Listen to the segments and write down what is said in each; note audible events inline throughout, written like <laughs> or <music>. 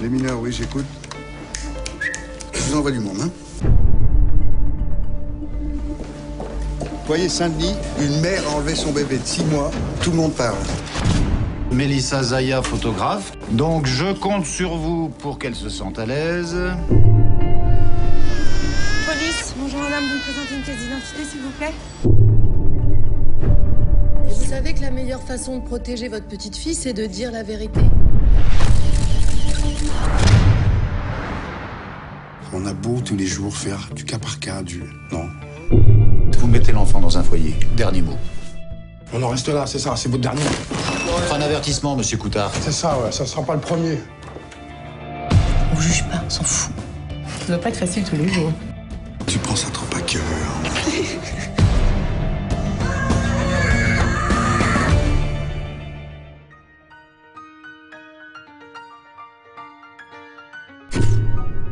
Les mineurs, oui, j'écoute. Je vous envoie du monde, hein Voyez Saint-Denis, une mère a enlevé son bébé de six mois, tout le monde parle. Mélissa Zaya, photographe. Donc je compte sur vous pour qu'elle se sente à l'aise. Police, bonjour madame, vous me présentez une pièce d'identité s'il vous plaît Vous savez que la meilleure façon de protéger votre petite fille, c'est de dire la vérité. On a beau tous les jours faire du cas par cas, du... Non. Vous mettez l'enfant dans un foyer. Dernier mot. On en reste là, c'est ça, c'est votre dernier. Un avertissement, monsieur Coutard. C'est ça, ouais, ça sera pas le premier. On juge pas, on s'en fout. Ça doit pas être facile tous les jours. Tu prends ça trop à cœur. <laughs>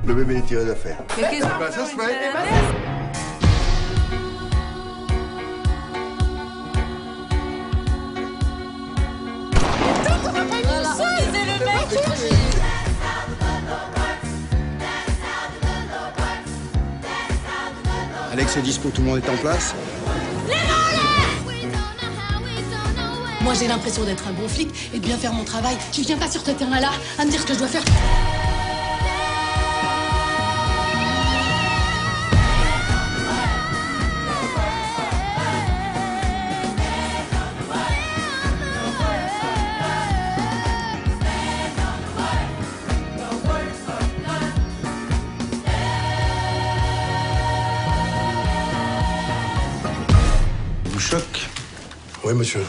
Le bébé est tiré d'affaire. Bah, ça se fait. Alex est dispo, tout le monde est en place. Moi, j'ai l'impression d'être un bon flic et de bien faire mon travail. Tu viens pas sur ce terrain-là à me dire ce que je dois faire. Oui, monsieur.